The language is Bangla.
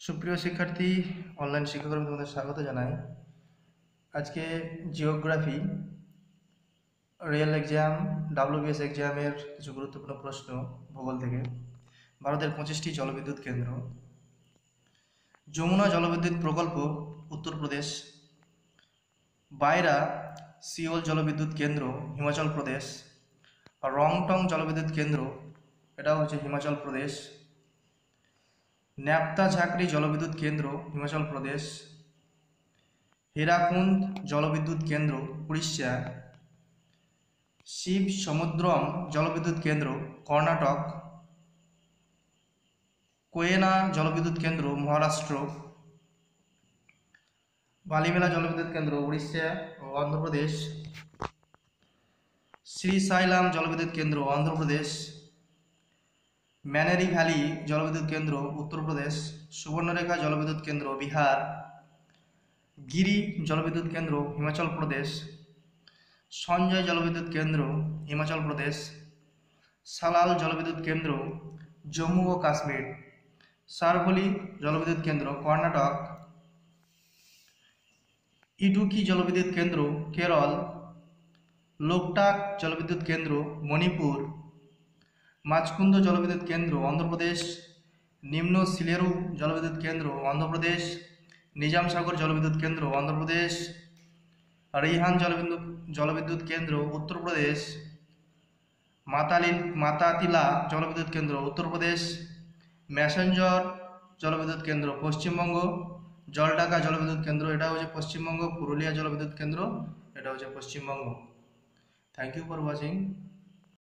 সুপ্রিয় শিক্ষার্থী অনলাইন শিক্ষাক্রমে তোমাদের স্বাগত জানাই। আজকে জিওগ্রাফি রিয়েল এক্সাম ডাব্লিউবিএস এক্সামের কিছু গুরুত্বপূর্ণ প্রশ্ন ভূগোল থেকে। ভারতের পঁচিশটি জলবিদ্যুৎ কেন্দ্র। যমুনা জলবিদ্যুৎ প্রকল্প উত্তরপ্রদেশ বাইরা, সিওল জলবিদ্যুৎ কেন্দ্র, হিমাচল প্রদেশ। রংটং জলবিদ্যুৎ কেন্দ্র, এটাও হচ্ছে হিমাচল প্রদেশ। ন্যাপ্তা ঝাঁকড়ি জলবিদ্যুৎ কেন্দ্র, হিমাচল প্রদেশ। হীরাকুন্দ জলবিদ্যুৎ কেন্দ্র, উড়িষ্যা। শিব সমুদ্রম জলবিদ্যুৎ কেন্দ্র, কর্ণাটক। কোয়েনা জলবিদ্যুৎ কেন্দ্র, মহারাষ্ট্র। বালিমেলা জলবিদ্যুৎ কেন্দ্র, উড়িষ্যা ও অন্ধ্রপ্রদেশ। শ্রীসাইলাম জলবিদ্যুৎ কেন্দ্র, অন্ধ্রপ্রদেশ। ম্যানেরি ভ্যালি জলবিদ্যুৎ কেন্দ্র উত্তরপ্রদেশ সুবর্ণরেখা জলবিদ্যুৎ কেন্দ্র, বিহার, গিরি জলবিদ্যুৎ কেন্দ্র, হিমাচল প্রদেশ, সঞ্জয় জলবিদ্যুৎ কেন্দ্র, হিমাচল প্রদেশ, সালাল জলবিদ্যুৎ কেন্দ্র, জম্মু ও কাশ্মীর সারভলি জলবিদ্যুৎ কেন্দ্র, কর্ণাটক, ইডুকি জলবিদ্যুৎ কেন্দ্র, কেরল, লোকটাক জলবিদ্যুৎ কেন্দ্র, মণিপুর মাছকুন্দ জলবিদ্যুৎ কেন্দ্র, অন্ধ্রপ্রদেশ। নিম্ন সিলেরু জলবিদ্যুৎ কেন্দ্র, অন্ধ্রপ্রদেশ। নিজামসাগর জলবিদ্যুৎ কেন্দ্র, অন্ধ্রপ্রদেশ। রিহান জলবিদ্যুৎ জলবিদ্যুৎ কেন্দ্র, উত্তরপ্রদেশ। মাতালি, মাতাতিলা জলবিদ্যুৎ কেন্দ্র, উত্তরপ্রদেশ। ম্যাসেঞ্জর জলবিদ্যুৎ কেন্দ্র, পশ্চিমবঙ্গ। জলডাকা জলবিদ্যুৎ কেন্দ্র এটা হচ্ছে পশ্চিমবঙ্গ। পুরুলিয়া জলবিদ্যুৎ কেন্দ্র এটা হচ্ছে Paschimbanga. Thank you for watching